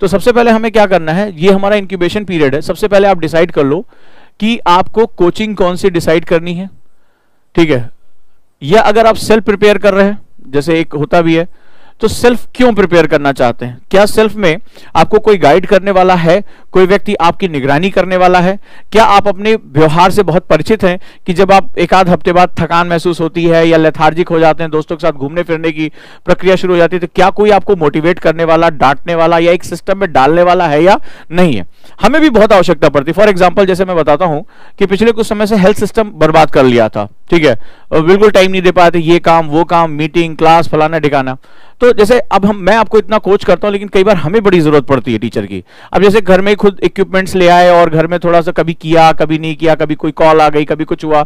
तो सबसे पहले हमें क्या करना है? ये हमारा इंक्यूबेशन पीरियड है। सबसे पहले आप डिसाइड कर लो कि आपको कोचिंग कौन सी डिसाइड करनी है। ठीक है? या अगर आप सेल्फ प्रिपेयर कर रहे हैं, जैसे एक होता भी है तो सेल्फ क्यों प्रिपेयर करना चाहते हैं? क्या सेल्फ में आपको कोई गाइड करने वाला है? कोई व्यक्ति आपकी निगरानी करने वाला है? क्या आप अपने व्यवहार से बहुत परिचित हैं कि जब आप एक आध हफ़्ते बाद थकान महसूस होती है या लेथार्जिक हो जाते हैं, दोस्तों के साथ घूमने फिरने की प्रक्रिया शुरू हो जाती है तो क्या कोई आपको मोटिवेट करने वाला, डांटने वाला या एक सिस्टम में डालने वाला है या नहीं है? हमें भी बहुत आवश्यकता पड़ती फॉर एग्ज़ाम्पल जैसे मैं बताता हूँ कि पिछले कुछ समय से हेल्थ सिस्टम बर्बाद कर लिया था, ठीक है? बिल्कुल टाइम नहीं दे पाते ये काम, वो काम मीटिंग क्लास फलाना ठिकाना। तो जैसे अब हम, मैं आपको इतना कोच करता हूँ, लेकिन कई बार हमें बड़ी ज़रूरत पड़ती है टीचर की। अब जैसे घर में खुद इक्विपमेंट्स ले आए और घर में थोड़ा सा कभी किया, कभी नहीं किया, कभी कोई कॉल आ गई, कभी कुछ हुआ।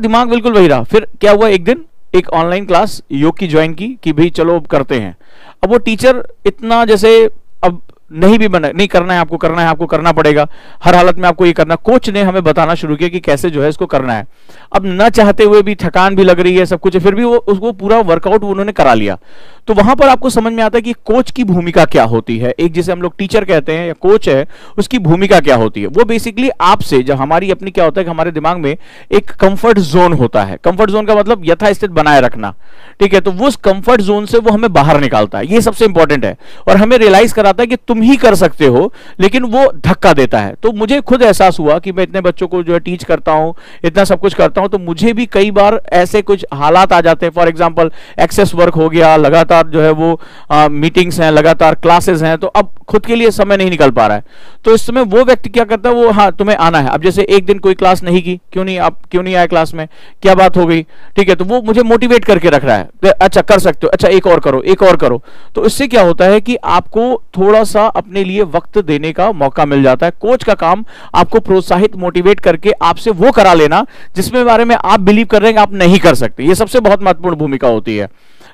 दिमाग बिल्कुल वही रहा। फिर क्या हुआ एक दिन? एक ऑनलाइन क्लास योग की ज्वाइन की कि भाई चलो करते हैं। अब वो टीचर इतना जैसे, अब नहीं भी बना, नहीं करना है, आपको करना है, आपको करना पड़ेगा। हर हालत में आपको ये करना, कोच ने हमें बताना शुरू किया कि कैसे जो है इसको करना है। अब न चाहते हुए भी थकान भी लग रही है सब कुछ, फिर भी वो, उसको पूरा वर्कआउट उन्होंने करा लिया। तो वहाँ पर आपको समझ में आता है कि कोच की भूमिका क्या होती है। एक जिसे हम लोग टीचर कहते हैं या कोच है, उसकी भूमिका क्या होती है। वो बेसिकली आपसे, जब हमारी अपनी क्या होता है कि हमारे दिमाग में एक कंफर्ट जोन होता है। कंफर्ट जोन का मतलब यथास्थित बनाए रखना। ठीक है? तो उस कंफर्ट जोन से वो हमें बाहर निकालता है। ये सबसे इंपॉर्टेंट है। और हमें रियलाइज़ कराता है कि तुम ही कर सकते हो लेकिन वो धक्का देता है। तो मुझे खुद एहसास हुआ कि मैं इतने बच्चों को जो है टीच करता हूँ इतना सब कुछ करता हूँ तो मुझे भी कई बार ऐसे कुछ हालात आ जाते हैं। फॉर एग्ज़ाम्पल एक्सेस वर्क हो गया लगातार जो है वो आ, मीटिंग्स हैं लगातार क्लासेस हैं तो अब खुद के लिए समय नहीं निकल पा रहा है। तो इस समय वो व्यक्ति क्या करता है वो हाँ तुम्हें आना है। अब जैसे एक दिन कोई क्लास नहीं की क्यों नहीं आप क्यों नहीं आए क्लास में? क्या बात हो गई? ठीक है तो वो मुझे मोटिवेट करके रख रहा है। अच्छा कर सकते हो। अच्छा एक और करो एक और करो। तो इससे क्या होता है कि आपको थोड़ा सा अपने लिए वक्त देने का मौका मिल जाता है। कोच का काम आपको प्रोत्साहित, मोटिवेट करके आपसे वो करा लेना, जिसमें बारे में आप बिलीव कर रहे हैं आप नहीं कर सकते। ये सबसे बहुत महत्वपूर्ण भूमिका होती है।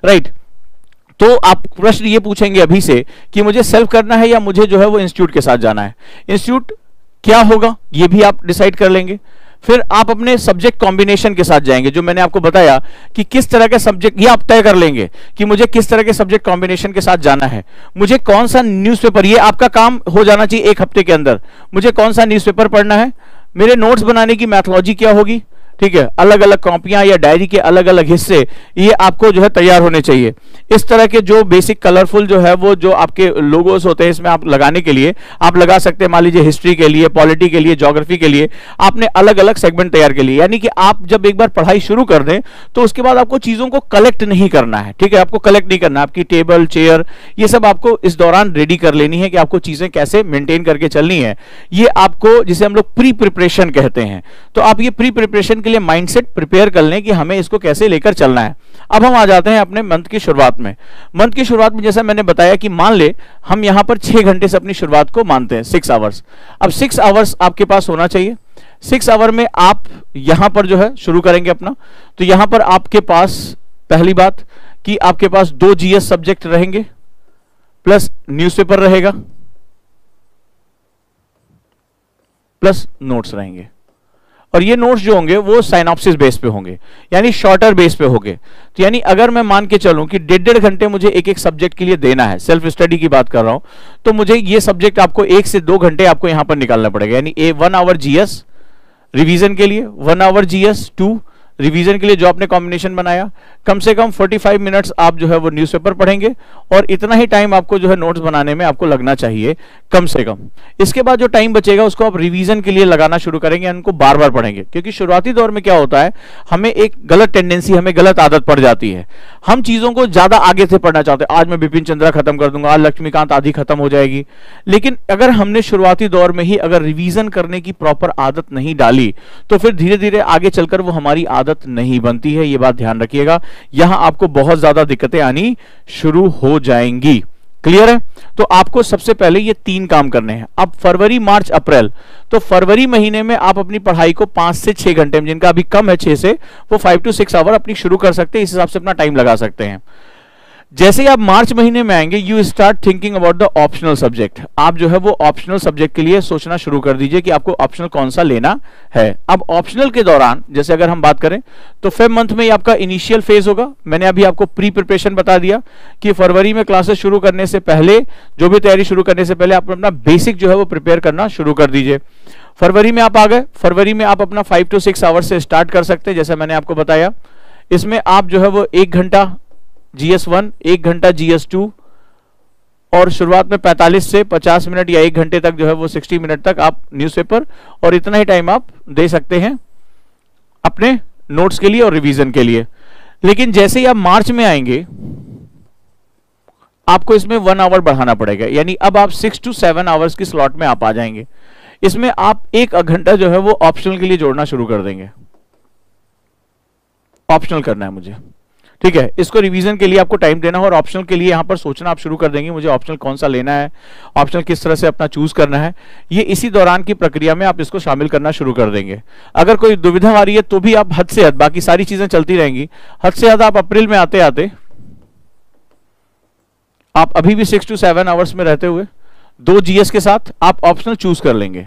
राइट? तो आप प्रश्न ये पूछेंगे अभी से कि मुझे सेल्फ करना है या मुझे जो है वो इंस्टीट्यूट के साथ जाना है? इंस्टीट्यूट क्या होगा? ये भी आप डिसाइड कर लेंगे। फिर आप अपने सब्जेक्ट कॉम्बिनेशन के साथ जाएँगे, जो मैंने आपको बताया कि किस तरह के सब्जेक्ट ये आप तय कर लेंगे कि मुझे किस तरह के सब्जेक्ट कॉम्बिनेशन के साथ जाना है। मुझे कौन सा न्यूज़पेपर ये आपका काम हो जाना चाहिए एक हफ़्ते के अंदर। मुझे कौन सा न्यूज़पेपर पढ़ना है? मेरे नोट्स बनाने की मैथोलॉजी क्या होगी? ठीक है अलग अलग कॉपियाँ या डायरी के अलग अलग हिस्से, ये आपको जो है तैयार होने चाहिए। इस तरह के जो बेसिक कलरफुल जो है, वो जो आपके लोगोस होते हैं इसमें आप लगाने के लिए, आप लगा सकते हैं, मान लीजिए हिस्ट्री के लिए पॉलिटी के लिए जोग्राफी के लिए, आपने अलग अलग सेगमेंट तैयार के लिए। यानी कि आप जब एक बार पढ़ाई शुरू कर दें तो उसके बाद आपको चीज़ों को कलेक्ट नहीं करना है, ठीक है? आपको कलेक्ट नहीं करना आपकी टेबल चेयर ये सब आपको इस दौरान रेडी कर लेनी है कि आपको चीज़ें कैसे मेंटेन करके चलनी है। ये आपको, जिसे हम लोग प्री प्रिपरेशन कहते हैं तो आप ये प्री प्रिपरेशन के लिए माइंडसेट प्रिपेयर कर लें कि हमें इसको कैसे लेकर चलना है। अब हम आ जाते हैं अपने मंथ की शुरुआत में। मंथ की शुरुआत में जैसा मैंने बताया कि मान ले, हम यहाँ पर छह घंटे से अपनी शुरुआत को मानते हैं सिक्स आवर्स अब सिक्स आवर्स आपके पास होना चाहिए। सिक्स आवर में आप यहाँ पर जो है, शुरू करेंगे अपना। तो यहाँ पर आपके पास, पहली बात, कि आपके पास दो जीएस सब्जेक्ट रहेंगे प्लस न्यूज़पेपर रहेगा प्लस नोट्स रहेंगे। और ये नोट्स जो होंगे, वो साइनॉप्सिस बेस पे होंगे, यानी शॉर्टर बेस पे होंगे। तो यानी अगर मैं मान के चलूँ कि डेढ़ डेढ़ घंटे मुझे एक एक सब्जेक्ट के लिए देना है सेल्फ स्टडी की बात कर रहा हूँ तो मुझे ये सब्जेक्ट आपको एक से दो घंटे आपको यहाँ पर निकालना पड़ेगा। यानी a one hour GS revision के लिए one hour GS two revision के लिए जो आपने कॉम्बिनेशन बनाया, कम से कम 45 मिनट्स आप जो है वो न्यूज़पेपर पढ़ेंगे और इतना ही टाइम आपको जो है नोट्स बनाने में आपको लगना चाहिए, कम से कम। इसके बाद जो टाइम बचेगा, उसको आप रिवीजन के लिए लगाना शुरू करेंगे उनको बार बार पढ़ेंगे। क्योंकि शुरुआती दौर में क्या होता है, हमें एक गलत टेंडेंसी हमें गलत आदत पड़ जाती है। हम चीज़ों को ज़्यादा आगे से पढ़ना चाहते हैं। आज मैं बिपिन चंद्रा खत्म कर दूँगा, आज लक्ष्मीकांत आदि खत्म हो जाएगी। लेकिन अगर हमने शुरुआती दौर में ही अगर रिवीजन करने की प्रॉपर आदत नहीं डाली तो फिर धीरे धीरे आगे चलकर वो हमारी आदत नहीं बनती है, ये बात ध्यान रखिएगा। यहाँ आपको बहुत ज़्यादा दिक्कतें आनी शुरू हो जाएँगी। क्लियर है? तो आपको सबसे पहले ये तीन काम करने हैं। अब फरवरी, मार्च, अप्रैल। तो फरवरी महीने में आप अपनी पढ़ाई को पाँच से छह घंटे में, जिनका अभी कम है छह से, वो फाइव टू सिक्स आवर अपनी शुरू कर सकते हैं, इस हिसाब से अपना टाइम लगा सकते हैं। जैसे ही आप मार्च महीने में आएँगे you start thinking about the optional subject आप जो है वो ऑप्शनल सब्जेक्ट के लिए सोचना शुरू कर दीजिए कि आपको ऑप्शनल कौन सा लेना है। अब ऑप्शनल के दौरान, जैसे अगर हम बात करें तो फेब मंथ में आपका इनिशियल फ़ेज़ होगा। मैंने अभी आपको प्री प्रिपरेशन बता दिया कि फरवरी में क्लासेस शुरू करने से पहले, जो भी तैयारी शुरू करने से पहले आप अपना बेसिक जो है वो प्रिपेयर करना शुरू कर दीजिए। फरवरी में आप आ गए। फरवरी में आप अपना फाइव टू सिक्स आवर्स से स्टार्ट कर सकते हैं, जैसे मैंने आपको बताया। इसमें आप जो है वो एक घंटा जीएस वन एक घंटा जीएस टू और शुरुआत में 45 से 50 मिनट या एक घंटे तक जो है वो 60 मिनट तक आप न्यूज़पेपर और इतना ही टाइम आप दे सकते हैं अपने नोट्स के लिए और रिवीजन के लिए। लेकिन जैसे ही आप मार्च में आएँगे, आपको इसमें वन आवर बढ़ाना पड़ेगा। यानी अब आप सिक्स टू सेवन आवर्स की स्लॉट में आप आ जाएँगे। इसमें आप एक घंटा जो है वो ऑप्शनल के लिए जोड़ना शुरू कर देंगे। ऑप्शनल करना है मुझे। ठीक है, इसको रिवीजन के लिए आपको टाइम देना है और ऑप्शनल के लिए यहाँ पर सोचना आप शुरू कर देंगे, मुझे ऑप्शनल कौन सा लेना है ऑप्शनल किस तरह से अपना चूज़ करना है, ये इसी दौरान की प्रक्रिया में आप इसको शामिल करना शुरू कर देंगे। अगर कोई दुविधा आ रही है तो भी आप हद से हद, बाकी सारी चीज़ें चलती रहेंगी, हद से हद आप अप्रैल में आते आते आप अभी भी सिक्स टू सेवन आवर्स में रहते हुए, दो जीएस के साथ आप ऑप्शनल चूज़ कर लेंगे।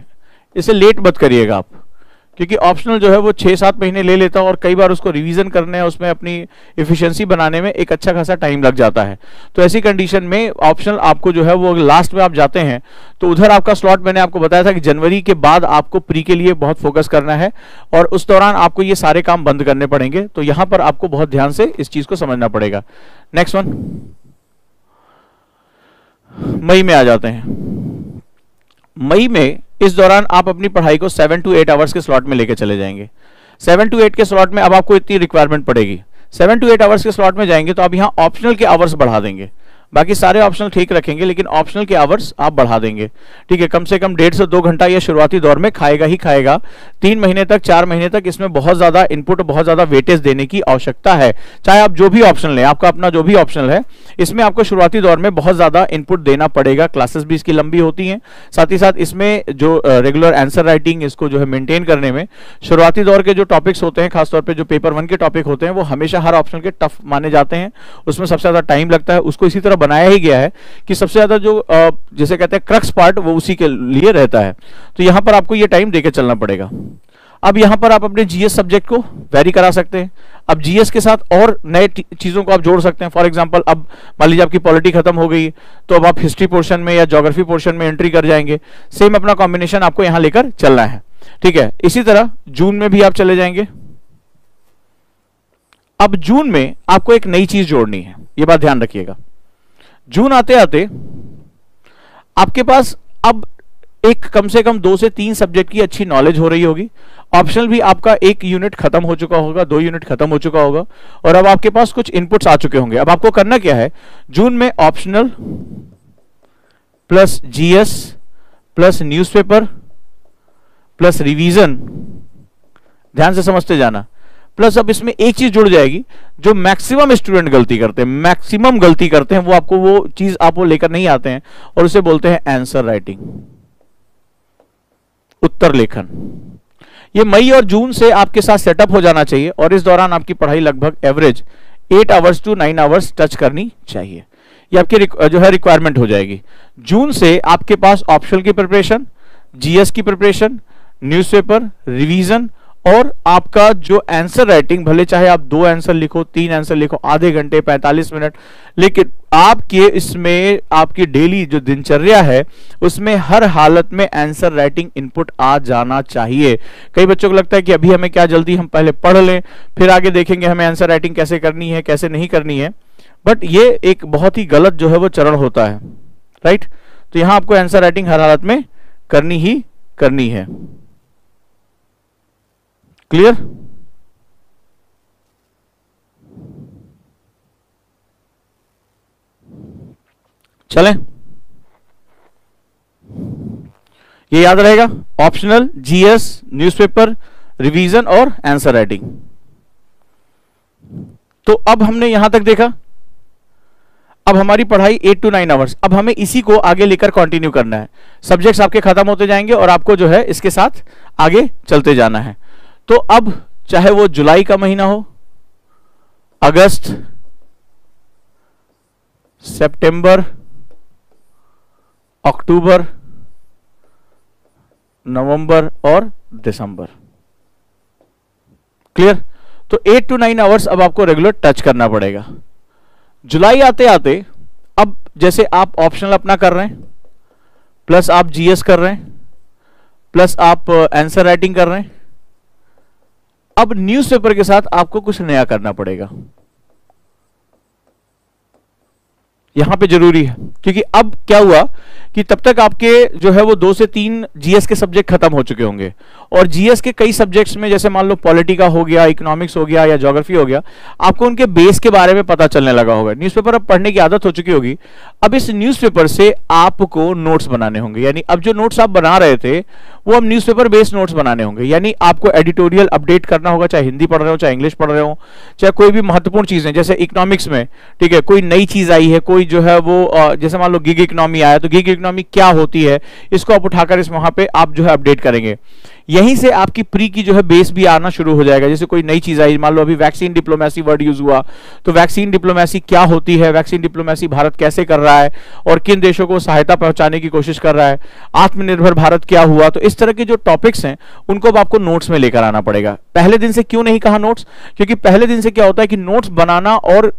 इसे लेट मत करिएगा आप। क्योंकि ऑप्शनल जो है वो छः सात महीने ले लेता है और कई बार उसको रिवीजन करने उसमें अपनी इफिशियंसी बनाने में एक अच्छा खासा टाइम लग जाता है। तो ऐसी कंडीशन में ऑप्शनल आपको जो है वो लास्ट में आप जाते हैं तो उधर आपका स्लॉट मैंने आपको बताया था कि जनवरी के बाद आपको प्री के लिए बहुत फोकस करना है और उस दौरान आपको ये सारे काम बंद करने पड़ेंगे। तो यहाँ पर आपको बहुत ध्यान से इस चीज़ को समझना पड़ेगा। नेक्स्ट वन मई में आ जाते हैं। मई में इस दौरान आप अपनी पढ़ाई को सेवन टू एट आवर्स के स्लॉट में लेकर चले जाएँगे। सेवन टू एट के स्लॉट में अब आपको इतनी रिक्वायरमेंट पड़ेगी। सेवन टू एट आवर्स के स्लॉट में जाएँगे तो आप यहाँ ऑप्शनल के आवर्स बढ़ा देंगे। बाकी सारे ऑप्शनल ठीक रखेंगे, लेकिन ऑप्शनल के आवर्स आप बढ़ा देंगे। ठीक है, कम से कम डेढ़ से दो घंटा यह शुरुआती दौर में खाएगा ही खाएगा। तीन महीने तक, चार महीने तक इसमें बहुत ज़्यादा इनपुट बहुत ज़्यादा वेटेज देने की आवश्यकता है। चाहे आप जो भी ऑप्शन लें, आपका अपना जो भी ऑप्शनल है, इसमें आपको शुरुआती दौर में बहुत ज़्यादा इनपुट देना पड़ेगा। क्लासेस भी इसकी लंबी होती हैं। साथ ही साथ इसमें जो रेगुलर आंसर राइटिंग इसको जो है मेंटेन करने में, शुरुआती दौर के जो टॉपिक्स होते हैं, खासतौर पर जो पेपर वन के टॉपिक होते हैं, वो हमेशा हर ऑप्शन के टफ माने जाते हैं। उसमें सबसे ज़्यादा टाइम लगता है, उसको इसी तरह बनाया ही गया है कि सबसे ज़्यादा जो जैसे कहते हैं क्रक्स पार्ट, वो उसी के लिए रहता है। तो यहाँ पर आपको ये टाइम देके चलना पड़ेगा। अब यहाँ पर आप अपने जीएस सब्जेक्ट को वेरी करा सकते हैं। अब जीएस के साथ और नए चीज़ों को आप जोड़ सकते हैं। फॉर एग्जांपल अब मान लीजिए आपकी पॉलिटी खत्म हो गई तो अब आप हिस्ट्री पोर्शन में या ज्योग्राफी पोर्शन में एंट्री कर जाएँगे। सेम अपना कॉम्बिनेशन आपको यहाँ लेकर चलना है। ठीक है? इसी तरह जून में भी आप चले जाएँगे। अब जून में आपको एक नई चीज़ जोड़नी है। यह बात ध्यान रखिएगा। जून आते आते आपके पास अब एक कम से कम दो से तीन सब्जेक्ट की अच्छी नॉलेज हो रही होगी। ऑप्शनल भी आपका एक यूनिट खत्म हो चुका होगा, दो यूनिट खत्म हो चुका होगा और अब आपके पास कुछ इनपुट्स आ चुके होंगे। अब आपको करना क्या है? जून में optional plus GS plus newspaper plus revision ध्यान से समझते जाना। प्लस अब इसमें एक चीज़ जुड़ जाएगी, जो मैक्सिमम स्टूडेंट गलती करते हैं, मैक्सिमम गलती करते हैं, वो आपको वो चीज़ आप वो लेकर नहीं आते हैं, और उसे बोलते हैं आंसर राइटिंग उत्तर लेखन। ये मई और जून से आपके साथ सेटअप हो जाना चाहिए, और इस दौरान आपकी पढ़ाई लगभग average eight hours to nine hours touch करनी चाहिए। ये आपकी जो है रिक्वायरमेंट हो जाएगी। जून से आपके पास ऑप्शनल की प्रिपरेशन जीएस की प्रिपरेशन न्यूज़पेपर रिवीजन और आपका जो आंसर राइटिंग भले चाहे आप दो आंसर लिखो, तीन आंसर लिखो, आधे घंटे 45 मिनट, लेकिन आपके इसमें, आपकी डेली जो दिनचर्या है, उसमें हर हालत में आंसर राइटिंग इनपुट आ जाना चाहिए। कई बच्चों को लगता है कि अभी हमें क्या जल्दी हम पहले पढ़ लें, फिर आगे देखेंगे हमें आंसर राइटिंग कैसे करनी है, कैसे नहीं करनी है। बट ये एक बहुत ही गलत जो है, वो चरण होता है। राइट तो यहाँ आपको आंसर राइटिंग हर हालत में करनी ही करनी है। क्लियर चलें। ये याद रहेगा ऑप्शनल जीएस न्यूज़पेपर रिवीजन और आंसर राइटिंग तो अब हमने यहाँ तक देखा। अब हमारी पढ़ाई एट टू नाइन आवर्स अब हमें इसी को आगे लेकर कंटिन्यू करना है। सब्जेक्ट्स आपके खत्म होते जाएँगे और आपको जो है इसके साथ आगे चलते जाना है। तो अब चाहे वो जुलाई का महीना हो अगस्त सितंबर अक्टूबर नवंबर और दिसंबर। क्लियर? तो एट टू नाइन आवर्स अब आपको रेगुलर टच करना पड़ेगा। जुलाई आते आते अब जैसे आप ऑप्शनल अपना कर रहे हैं प्लस आप जीएस कर रहे हैं प्लस आप आंसर uh, राइटिंग कर रहे हैं अब न्यूज़पेपर के साथ आपको कुछ नया करना पड़ेगा। यहाँ पे ज़रूरी है, क्योंकि अब क्या हुआ कि तब तक आपके जो है वो दो से तीन जीएस के सब्जेक्ट खत्म हो चुके होंगे। और जीएस के कई सब्जेक्ट्स में जैसे मान लो पॉलिटी का हो गया इकोनॉमिक्स हो गया या ज्योग्राफी हो गया, आपको उनके बेस के बारे में पता चलने लगा होगा। न्यूज़पेपर अब पढ़ने की आदत हो चुकी होगी। अब इस न्यूज़पेपर से आपको नोट्स बनाने होंगे। यानी अब जो नोट्स आप बना रहे थे, वो अब न्यूज़पेपर बेस्ड नोट्स बनाने होंगे। यानी आपको एडिटोरियल अपडेट करना होगा, चाहे हिंदी पढ़ रहे हो, चाहे इंग्लिश पढ़ रहे हो, चाहे कोई भी महत्वपूर्ण चीज़ें, जैसे इकोनॉमिक्स में, ठीक है, कोई नई चीज़ आई है, कोई जो है वो जैसे मान लो गिग इकोनॉमी आया तो गिग इकोनॉमी क्या होती है, इसको आप उठाकर इस वहाँ पर आप जो है अपडेट करेंगे। यहीं से आपकी प्री की जो है बेस भी आना शुरू हो जाएगा। जैसे कोई नई चीज़ आई, मान लो अभी वैक्सीन डिप्लोमेसी वर्ड यूज़ हुआ तो वैक्सीन डिप्लोमेसी क्या होती है? वैक्सीन डिप्लोमेसी भारत कैसे कर रहा है? और किन देशों को सहायता पहुँचाने की कोशिश कर रहा है? आत्मनिर्भर भारत क्या हुआ? तो इस तरह के जो टॉपिक्स हैं, उनको अब आपको नोट्स में लेकर आना पड़ेगा। पहले दिन से क्यों नहीं कहा नोट्स क्योंकि पहले दिन से क्या होता है कि नोट्स बनाना और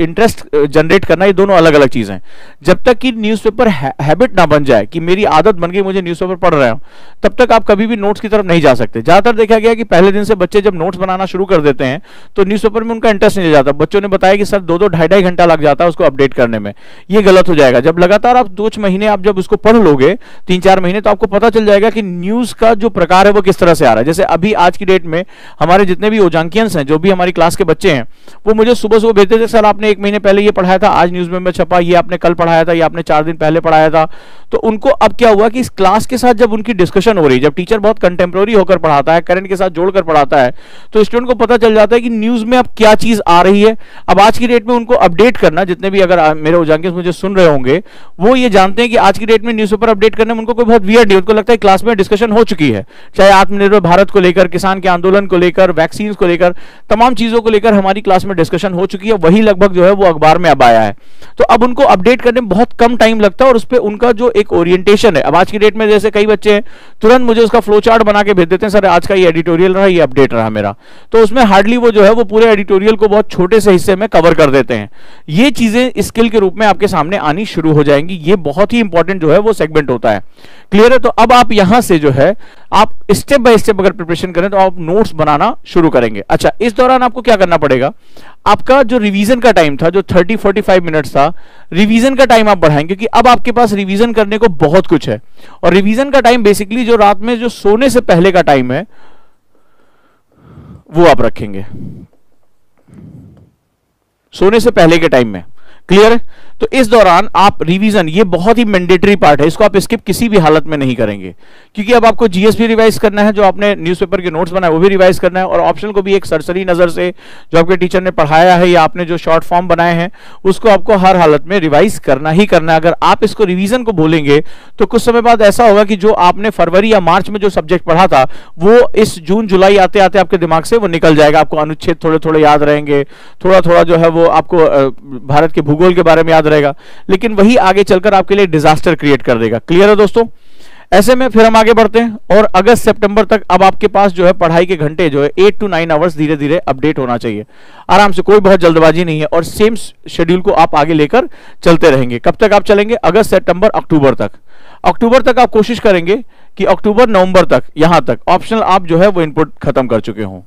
इंटरेस्ट जनरेट करना, ये दोनों अलग अलग चीज़ें जब तक कि न्यूज़पेपर हैबिट ना बन जाए कि मेरी आदत बन गई, मुझे न्यूज़पेपर पढ़ रहा हूँ, तब तक आप कभी भी नोट्स तरफ़ नहीं जा सकते। ज़्यादातर देखा गया कि पहले दिन से बच्चे जब नोट्स बनाना शुरू कर देते हैं तो न्यूज़पेपर में उनका इंटरेस्ट नहीं जाता। बच्चों ने बताया कि सर दो दो ढाई ढाई घंटा लग जाता है उसको अपडेट करने में। ये गलत हो जाएगा। जब लगातार आप दो महीने आप जब उसको पढ़ लोगे तीन चार महीने तो आपको पता चल जाएगा कि न्यूज़ का जो प्रकार है वो किस तरह से आ रहा है। जैसे अभी आज की डेट में हमारे जितने भी ओजांकियंस हैं, जो भी हमारी क्लास के बच्चे हैं, वो मुझे सुबह सुबह भेजते थे, सर, आपने एक महीने पहले ये पढ़ाया था, आज न्यूज़ में छपा, ये आपने कल पढ़ाया था, ये आपने चार दिन पहले पढ़ाया था। तो उनको अब क्या हुआ कि इस क्लास के साथ जब उनकी डिस्कशन हो रही, जब टीचर बहुत कंटेम्प्रोरी होकर पढ़ाता है करंट के साथ जोड़कर पढ़ाता है तो स्टूडेंट को पता चल जाता है कि न्यूज़ में अब क्या चीज़ आ रही है। अब आज की डेट में उनको अपडेट करना, जितने भी अगर मेरे उजांकिस मुझे सुन रहे होंगे, वो ये जानते हैं कि आज की डेट में न्यूज़पेपर अपडेट करने में उनको कोई बहुत वियर्ड नहीं उनको लगता है क्लास में डिस्कशन हो चुकी है। चाहे आत्मनिर्भर भारत को लेकर, किसान के आंदोलन को लेकर वैक्सीन को लेकर, तमाम चीज़ों को लेकर हमारी क्लास में डिस्कशन हो चुकी है, वही लगभग जो है वो अखबार में अब आया है। तो अब उनको अपडेट करने में बहुत कम टाइम लगता है और उस पर उनका जो एक ओरिएंटेशन है। अब आज की डेट में जैसे कई बच्चे हैं, तुरंत मुझे उसका फ्लो चार्ट बना के भेज देते हैं, सर, आज का ये एडिटोरियल रहा, ये अपडेट रहा मेरा। तो उसमें हार्डली वो जो है, वो पूरे एडिटोरियल को बहुत छोटे से हिस्से में कवर कर देते हैं। ये चीज़ें स्किल के रूप में आपके सामने आनी शुरू हो जाएँगी। ये बहुत ही इंपॉर्टेंट जो है, वो सेगमेंट होता है। क्लियर है? तो अब आप यहाँ से जो है आप स्टेप बाय स्टेप अगर प्रिपरेशन करें तो आप नोट्स बनाना शुरू करेंगे। अच्छा इस दौरान आपको क्या करना पड़ेगा? आपका जो रिवीजन का टाइम था, जो 30 45 मिनट्स था रिवीजन का टाइम आप बढ़ाएँगे क्योंकि अब आपके पास रिवीजन करने को बहुत कुछ है। और रिवीजन का टाइम बेसिकली जो रात में जो सोने से पहले का टाइम है, वो आप रखेंगे। सोने से पहले के टाइम में। क्लियर है? तो इस दौरान आप रिवीजन ये बहुत ही मैंडेटरी पार्ट है। इसको आप स्किप किसी भी हालत में नहीं करेंगे। क्योंकि अब आपको जीएस भी रिवाइज करना है, जो आपने न्यूज़पेपर के नोट्स बनाए, वो भी रिवाइज करना है और ऑप्शन को भी एक सरसरी नज़र से जो आपके टीचर ने पढ़ाया है या आपने जो शॉर्ट फॉर्म बनाए हैं, उसको आपको हर हालत में रिवाइज करना ही करना है। अगर आप इसको रिविजन को भूलेंगे तो कुछ समय बाद ऐसा होगा कि जो आपने फरवरी या मार्च में जो सब्जेक्ट पढ़ा था, वो इस जून, जुलाई आते आते आपके दिमाग से वो निकल जाएगा। आपको अनुच्छेद थोड़े थोड़े याद रहेंगे। थोड़ा थोड़ा जो है वो आपको भारत के भूगोल के बारे में याद रहेगा। लेकिन वही आगे चलकर आपके लिए डिजास्टर क्रिएट कर देगा। क्लियर है दोस्तों? ऐसे में फिर हम आगे बढ़ते हैं और अगस्त सितंबर तक अब आपके पास जो है पढ़ाई के घंटे जो है एट टू नाइन आवर्स धीरे धीरे अपडेट होना चाहिए। आराम से कोई बहुत जल्दबाजी नहीं है और सेम शेड्यूल को आप आगे लेकर चलते रहेंगे। कब तक आप चलेंगे? अगस्त, सितंबर, अक्टूबर तक। अक्टूबर तक आप कोशिश करेंगे कि अक्टूबर, नवंबर तक, यहाँ तक। ऑप्शनल आप जो है वो इनपुट खत्म कर चुके हों।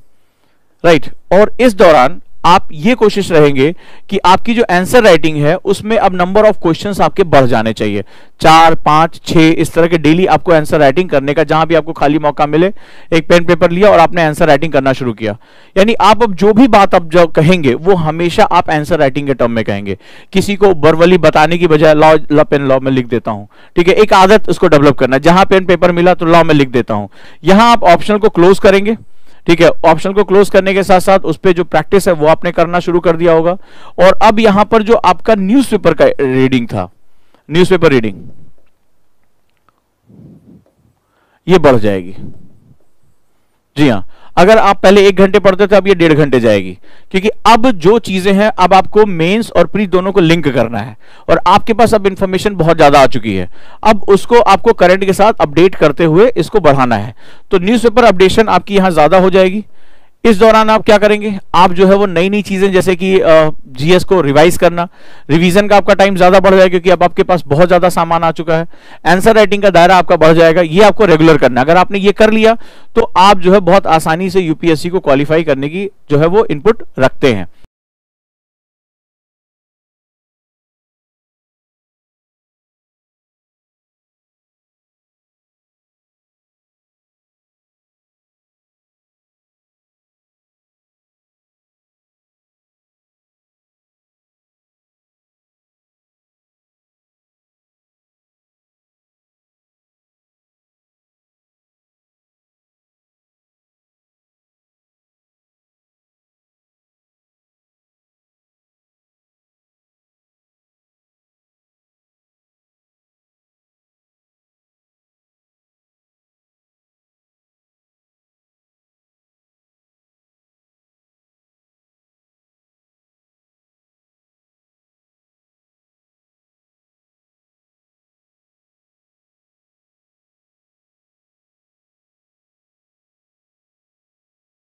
राइट और इस दौरान आप ये कोशिश रहेंगे कि आपकी जो आंसर राइटिंग है, उसमें अब नंबर ऑफ़ क्वेश्चंस आपके बढ़ जाने चाहिए। चार, पाँच, छह, इस तरह के डेली आपको आंसर राइटिंग करने का, जहाँ भी आपको खाली मौका मिले, एक पेन पेपर लिया और आपने आंसर राइटिंग करना शुरू किया। यानी आप अब जो भी बात अब जो कहेंगे, वो हमेशा आप आंसर राइटिंग के टर्म में कहेंगे। किसी को बरवली बताने की बजाय लॉ लॉ पेन लॉ में लिख देता हूँ। ठीक है? एक आदत उसको डेवलप करना जहाँ पेन पेपर मिला तो लॉ में लिख देता हूँ। यहाँ आप ऑप्शनल को क्लोज करेंगे। ठीक है ऑप्शन को क्लोज करने के साथ साथ उस पर जो प्रैक्टिस है, वो आपने करना शुरू कर दिया होगा। और अब यहाँ पर जो आपका न्यूज़पेपर का रीडिंग था न्यूज़पेपर रीडिंग ये बढ़ जाएगी। जी हाँ अगर आप पहले एक घंटे पढ़ते थे अब ये डेढ़ घंटे जाएगी। क्योंकि अब जो चीज़ें हैं, अब आपको मेंस और प्री दोनों को लिंक करना है। और आपके पास अब इंफॉर्मेशन बहुत ज़्यादा आ चुकी है। अब उसको आपको करंट के साथ अपडेट करते हुए इसको बढ़ाना है। तो न्यूज़पेपर अपडेशन आपकी यहाँ ज़्यादा हो जाएगी। इस दौरान आप क्या करेंगे? आप जो है वो नई नई चीज़ें, जैसे कि जीएस को रिवाइज करना। रिवीजन का आपका टाइम ज़्यादा बढ़ जाएगा क्योंकि अब आपके पास बहुत ज़्यादा सामान आ चुका है। आंसर राइटिंग का दायरा आपका बढ़ जाएगा। ये आपको रेगुलर करना अगर आपने ये कर लिया तो आप जो है बहुत आसानी से यूपीएससी को क्वालिफाई करने की जो है वो इनपुट रखते हैं।